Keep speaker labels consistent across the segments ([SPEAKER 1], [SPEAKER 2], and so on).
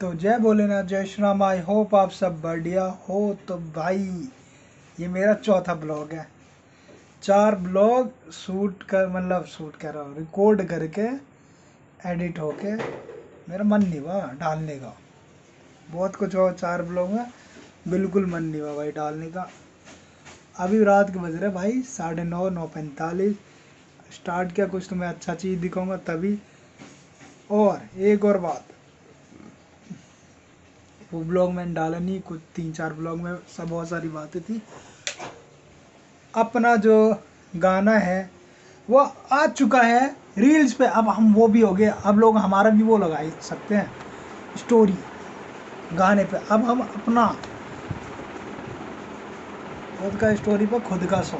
[SPEAKER 1] तो जय भोलेनाथ, जय श्री राम। आई होप आप सब बढ़िया हो। तो भाई, ये मेरा चौथा ब्लॉग है। चार ब्लॉग शूट कर मतलब शूट कर रहा हूँ रिकॉर्ड करके एडिट होके, मेरा मन नहीं हुआ डालने का। बहुत कुछ हुआ, चार ब्लॉग में, बिल्कुल मन नहीं हुआ भाई डालने का। अभी रात के बज रहे भाई, साढ़े नौ नौ पैंतालीस। स्टार्ट किया कुछ तो मैं अच्छा चीज़ दिखाऊँगा तभी। और एक और बात वो ब्लॉग मैंने डाला नहीं, कुछ तीन चार ब्लॉग में सब बहुत सारी बातें थी। अपना जो गाना है, वो आ चुका है रील्स पे। अब हम वो भी हो गए, अब लोग हमारा भी वो लगा सकते हैं स्टोरी गाने पे। अब हम अपना खुद का स्टोरी पर खुद का सो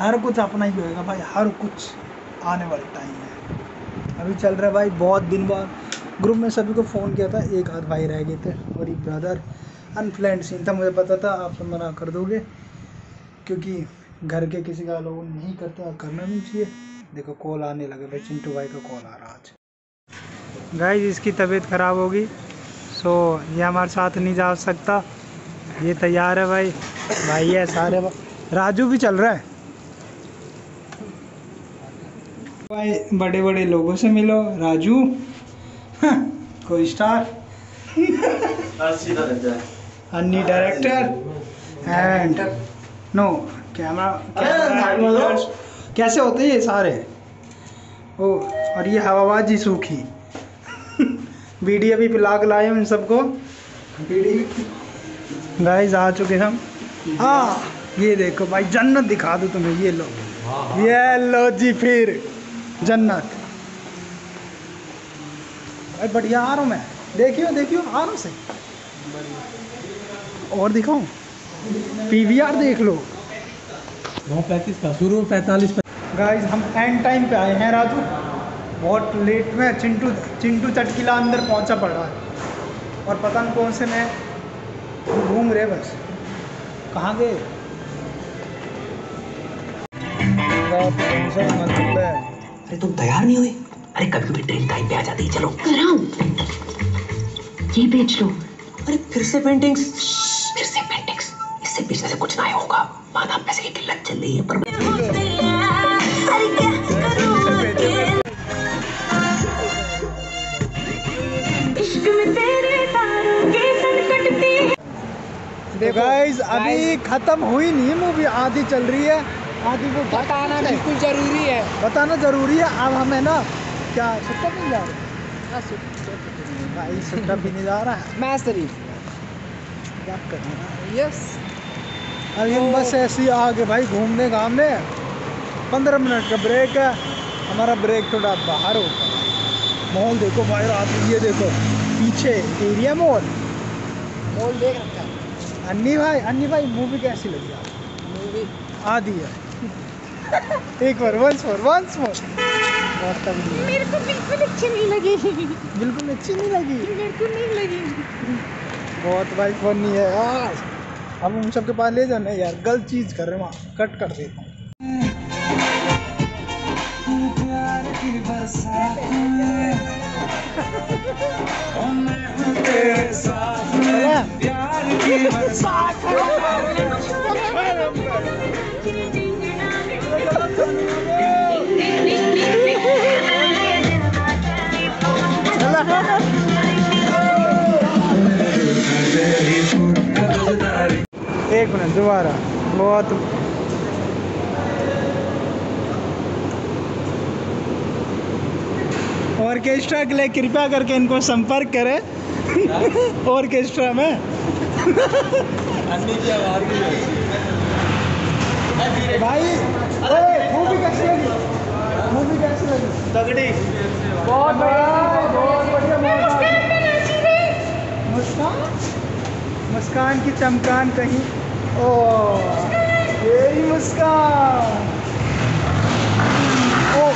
[SPEAKER 1] हर कुछ अपना ही होएगा भाई, हर कुछ आने वाले टाइम में। अभी चल रहा है भाई, बहुत दिन बाद ग्रुप में सभी को फ़ोन किया था, एक आध भाई रह गए थे और एक ब्रदर अनप्लैंड सीन था, मुझे पता था, आप मना कर दोगे, क्योंकि घर के किसी का लोग नहीं करते और करना नहीं चाहिए। देखो कॉल आने लगे, भाई, चिंटू भाई का कॉल आ रहा आज। गाइस इसकी तबीयत ख़राब होगी सो ये हमारे साथ नहीं जा सकता। ये तैयार है भाई भाई है सारे राजू भी चल रहा है। भाई बड़े बड़े लोगों से मिलो, राजू। कोई स्टार अन्नी डायरेक्टर एंड नो कैमरा कैसे होते हैं ये सारे? ओ और ये हवाबाजी सूखी। वीडियो भी पिला के लाए इन सबको। गाइस आ चुके हम। हाँ ये देखो भाई जन्नत दिखा दो तुम्हें ये लो। ये लो जी फिर। जन्नत। भाई बढ़िया आ रहा हूँ मैं। देखियो देखियो आ रहा हूँ से। और दिखाऊँ? पीवीआर देख लो।
[SPEAKER 2] नौ पैंतीस का शुरू पैंतालीस
[SPEAKER 1] गाइस हम एंड टाइम पे आए हैं राजू। बहुत लेट में चिंटू चिंटू चटकीला अंदर पहुँचा पड़ रहा है। और पता नहीं कौन से मैं घूम रहे बस। कहाँ गए?
[SPEAKER 3] अरे तुम तैयार नहीं हुए? अरे कभी कभी ट्रेन टाइम पे आ जाती है चलो।
[SPEAKER 4] ये बेच लो।
[SPEAKER 3] अरे फिर से पेंटिंग्स फिर से पेंटिंग्स इससे पीछे से कुछ ना होगा। माना पैसे की किल्लत चल रही है पर
[SPEAKER 1] गाइस अभी खत्म हुई नहीं मूवी आधी चल रही है। आधी वो
[SPEAKER 2] बताना बिल्कुल ज़रूरी है।
[SPEAKER 1] बताना ज़रूरी है। अब हमें ना क्या सुट्टा भी जा रहा है। भाई सुट्टा भी नहीं जा रहा है।
[SPEAKER 2] मैं शरीफ
[SPEAKER 1] क्या करना
[SPEAKER 2] यस।
[SPEAKER 1] अभी हम बस ऐसे ही आगे भाई घूमने घामने पंद्रह मिनट का ब्रेक है। हमारा ब्रेक थोड़ा बाहर होता है मॉल देखो भाई रात में ये देखो। पीछे एरिया मॉल।
[SPEAKER 2] मॉल देख रखा है।
[SPEAKER 1] अन्नी भाई अन्नी भाई मूवी कैसी लगी आप?
[SPEAKER 2] मूवी।
[SPEAKER 1] आधी है। एक बार वंस मोर वंस मोर है।
[SPEAKER 4] मेरे को बिल्कुल अच्छी नहीं लगी।
[SPEAKER 1] बिल्कुल अच्छी नहीं लगी।
[SPEAKER 4] मेरे को नहीं लगी।
[SPEAKER 1] बहुत भाई फनी है यार। अब उन सबके पास ले जाना यार। गलत चीज़ कर रहे हैं वहाँ। कट कर देता हूँ। एक मिनट दोबारा। बहुत ऑर्केस्ट्रा के लिए कृपया करके इनको संपर्क करें। ऑर्केस्ट्रा में। भाई मूवी कैसी लगी। मूवी कैसी लगी। तगड़ी। बहुत बढ़िया बहुत बढ़िया मुस्कान? मुस्कान की चमकान कहीं। ओ यही मुस्कान ओ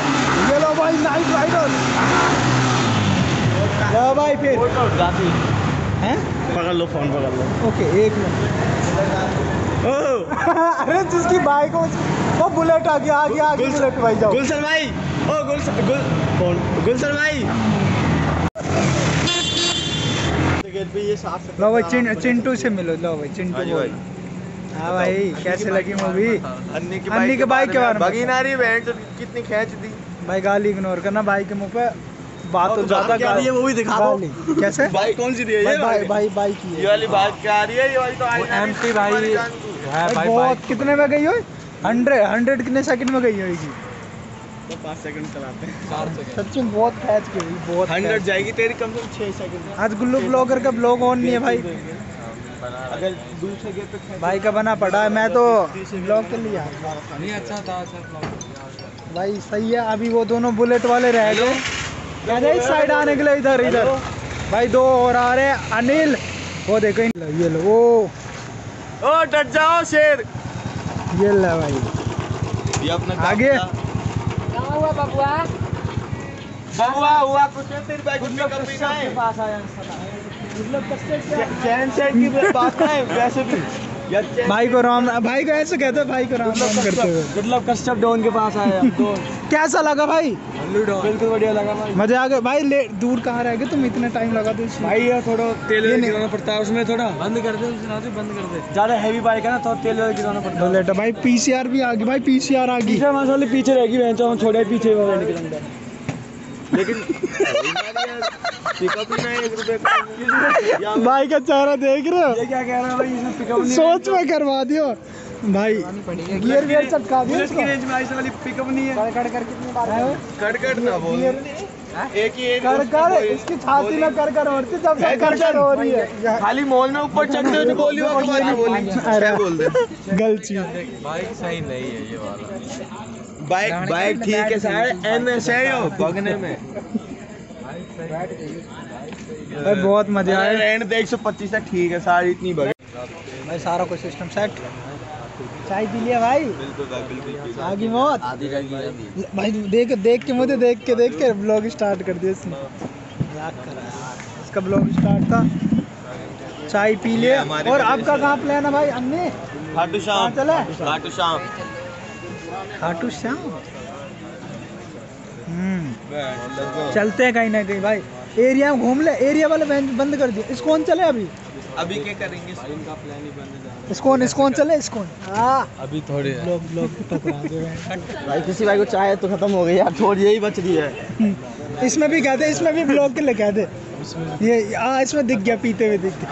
[SPEAKER 1] ये लो भाई नाइट राइडर लो भाई फिर हैं
[SPEAKER 2] पकड़ लो फ़ोन पकड़ लो
[SPEAKER 1] ओके एक मिनट अरे जिसकी बाइक हो वो बुलेट आ गया आ गया आ गया बुलेट भाई जाओ
[SPEAKER 2] गुलशन भाई ओ गुलशन गुल कौन गुलशन भाई
[SPEAKER 1] लो भाई चिंटू से मिलो लो भाई चिंटू
[SPEAKER 2] हाँ
[SPEAKER 1] बोल। हाँ भाई कैसे लगी मूवी
[SPEAKER 2] अन्नी के
[SPEAKER 1] बाइक के बारे में
[SPEAKER 2] बैंड कितनी खींच दी
[SPEAKER 1] भाई गाली इग्नोर करना भाई के मुँह पे बात तो ज़्यादा
[SPEAKER 2] क्या रही है वो भी दिखा दो।
[SPEAKER 1] कैसे?
[SPEAKER 2] बाइक कौन सी दी है? ये
[SPEAKER 1] भाई भाई भाई की
[SPEAKER 2] ये वाली बात क्या आ रही है? ये वाली तो आई
[SPEAKER 5] एमटी भाई है।
[SPEAKER 1] भाई
[SPEAKER 5] भाई
[SPEAKER 1] बहुत कितने में गई हो हंड्रेड हंड्रेड कितने सेकंड में गई होगी
[SPEAKER 2] तो पाँच सेकंड चलाते हैं।
[SPEAKER 1] सच्ची में बहुत कैच की हुई बहुत
[SPEAKER 2] हंड्रेड। जाएगी तेरी कम से कम छः सेकंड
[SPEAKER 1] आज गुल्लू ब्लॉगर का ब्लॉग ऑन नहीं है भाई।
[SPEAKER 2] अगर दूसरे गेट पे
[SPEAKER 1] भाई का बना पड़ा है मैं तो ब्लॉक के लिए
[SPEAKER 5] नहीं अच्छा था अच्छा
[SPEAKER 1] भाई सही है अभी वो दोनों बुलेट वाले रह गए। इस साइड आने के लिए इधर इधर। भाई दो और आ रहे अनिल। वो देखो इन- ये लो वो
[SPEAKER 2] ओ डट जाओ शेर।
[SPEAKER 1] ये ले भाई।
[SPEAKER 2] ये अपना
[SPEAKER 1] आगे?
[SPEAKER 2] बउआ हुआ बबुआ? बबुआ हुआ कुछ नहीं तेरी बैग में कर भी ना है
[SPEAKER 5] पास आया।
[SPEAKER 2] चैन चैन की बात है वैसे भी।
[SPEAKER 1] भाई को राम भाई को ऐसे कहते हैं भाई को राम राम करते हुए।
[SPEAKER 5] मतलब कश्यप डॉन के पास आया हम तो।
[SPEAKER 1] कैसा लगा भाई?
[SPEAKER 5] बिल्कुल बढ़िया लगा भाई।
[SPEAKER 1] मज़े आ गए भाई ले दूर कहाँ रह गए? तुम इतने टाइम लगा दो
[SPEAKER 5] भाई ये थोड़ा तेल
[SPEAKER 1] ये
[SPEAKER 5] वेल
[SPEAKER 1] नहीं-
[SPEAKER 5] गिराना पड़ता है उसमें थोड़ा। बंद कर दे आगे बंद कर दे। ज़्यादा हैवी बाइक है ना तो तेल वेल गिराना पड़ता है।
[SPEAKER 1] बुलेट भाई पीसीआर भी आ गई। भाई पीसीआर आ गई।
[SPEAKER 5] पीछे रहेगी बहन तो छोड़े पीछे वो निकल अंदर
[SPEAKER 2] लेकिन पिकअप ही? एक रुपए
[SPEAKER 1] भाई का चेहरा देख रहे हो?
[SPEAKER 5] ये क्या कह रहा है भाई? इसमें पिकअप
[SPEAKER 1] सोच में करवा दियो। भाई गियर वियर चटका दियो
[SPEAKER 2] पुलिस की रेंज में आई वाली पिकअप नहीं है।
[SPEAKER 1] कर कर कितनी बार
[SPEAKER 2] कट कट ना बोल। एक ही एक
[SPEAKER 1] कर कर इसकी छाती में कर कर होती जब से कर कर हो रही है।
[SPEAKER 2] खाली मॉल में ऊपर चढ़ते हुए बोली बाद बोली
[SPEAKER 1] अरे।
[SPEAKER 2] बोल दे
[SPEAKER 1] गलत।
[SPEAKER 5] बाइक सही नहीं है ये वाला।
[SPEAKER 2] बाइक बाइक ठीक है सर एन एस है यो भगने में।
[SPEAKER 1] भाई बहुत मज़ा आया
[SPEAKER 2] रेंट देख सौ पच्चीस है ठीक है सारी इतनी भगे
[SPEAKER 1] भाई सारा कुछ सिस्टम सेट चाय पी लिया भाई?
[SPEAKER 2] बिल्कुल भाई बिल्कुल
[SPEAKER 1] आगे मौत भाई देख देख के मुझे देख के देख के ब्लॉग स्टार्ट कर दिया इसने। मज़ाक कर रहा है इसका ब्लॉग स्टार्ट था। चाय पी लिए और आपका। कहाँ प्लान है भाई अन्नी?
[SPEAKER 2] खाटू
[SPEAKER 1] चले?
[SPEAKER 2] खाटू शाम
[SPEAKER 1] खाटू श्याम? हम्म। चलते हैं कहीं ना कहीं भाई। एरिया में घूम ले एरिया वाले बंद बंद कर दिए। इसकोन चले अभी?
[SPEAKER 2] अभी क्या करेंगे?
[SPEAKER 5] इनका प्लान ही बंद जा
[SPEAKER 1] इसकोन इसकोन चले इसकोन। हाँ।
[SPEAKER 5] अभी थोड़े
[SPEAKER 1] ब्लॉग ब्लॉग टकरा दे
[SPEAKER 2] भाई किसी भाई को चाय तो खत्म हो गई यार छोड़ यही बच रही है।
[SPEAKER 1] इसमें भी कहते इसमें भी ब्लॉग के लिए कहते। ये हाँ इसमें दिख गया पीते हुए दिख गया।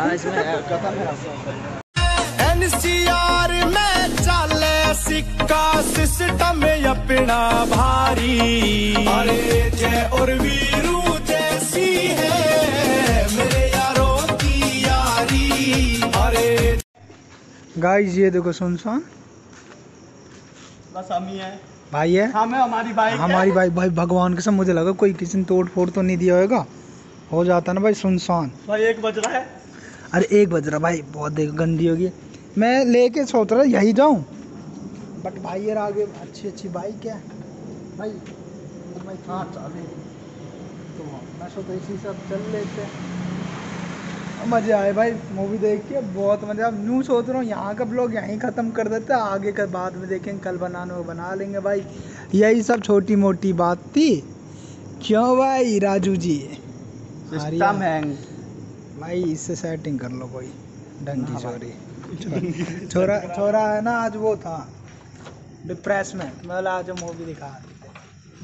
[SPEAKER 6] सिक्का सिस्टम अपना भारी। अरे जय और वीरू जैसी है मेरे यारों की यारी। अरे
[SPEAKER 1] गाइस ये देखो सुनसान
[SPEAKER 2] बस हम ही हैं।
[SPEAKER 1] भाई है?
[SPEAKER 2] हमें हमारी बाइक
[SPEAKER 1] हमारी भाई भाई भगवान के सब मुझे लगा कोई किसी ने तोड़ फोड़ तो नहीं दिया होगा। हो जाता ना भाई सुनसान
[SPEAKER 2] भाई एक बज रहा है।
[SPEAKER 1] अरे एक बज रहा भाई बहुत देख गंदी होगी। मैं लेके सोच रहा यही जाऊँ। बट भाई यार आगे अच्छी अच्छी बाइक है। भाई भाई कहाँ चले? तो मैं सोचा इसी से अब चल लेते मज़े आए भाई मूवी देख के बहुत मज़ा। अब न्यू सोच रहा हूँ यहाँ का ब्लॉग यहीं ख़त्म कर देते हैं आगे का बाद में देखेंगे कल बनाने को बना लेंगे भाई। यही सब छोटी मोटी बात थी। क्यों भाई राजू जी?
[SPEAKER 2] सिस्टम हैंग
[SPEAKER 1] भाई इससे सेटिंग कर लो कोई। ढंग की छोरी छोरा छोरा है ना आज वो था। डिप्रेस में मतलब आज मूवी दिखा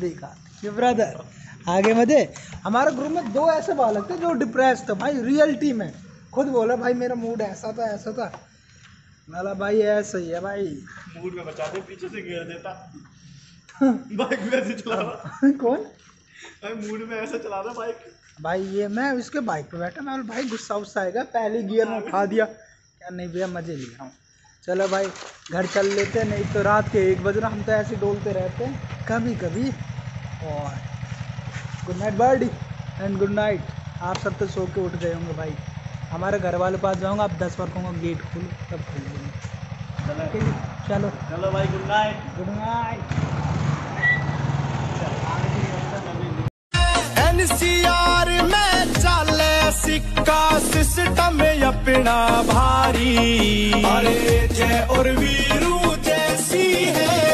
[SPEAKER 1] दिखा ये ब्रदर आगे मज़े हमारे ग्रुप में दो ऐसे बालक थे जो डिप्रेस थे। भाई रियलिटी में खुद बोला भाई मेरा मूड ऐसा था ऐसा था। मला भाई ऐसा ही है भाई।
[SPEAKER 2] मूड में बचाते पीछे से घेर देता। बाइक में ऐसे चला रहा।
[SPEAKER 1] कौन?
[SPEAKER 2] भाई मूड में ऐसे चला रहा बाइक
[SPEAKER 1] भाई ये मैं उसके बाइक पे बैठा। मैं भाई गुस्सा उस्सा आएगा। पहले गियर में उठा दिया। क्या नहीं भैया मज़े ले रहा हूँ चलो भाई घर चल लेते नहीं तो रात के एक बज रहा हम तो ऐसे डोलते रहते हैं कभी कभी और good night birdie and good night आप सब तो सो के उठ गए होंगे भाई। हमारे घर वाले पास जाऊँगा आप दस बार कहूँगा गेट खोलो तब खोल देंगे। चलो।
[SPEAKER 2] चलो। भाई गुड नाइट
[SPEAKER 1] गुड नाइट
[SPEAKER 6] सिक्का सिस्टम अपना भारी। अरे जय और वीरू जैसी है।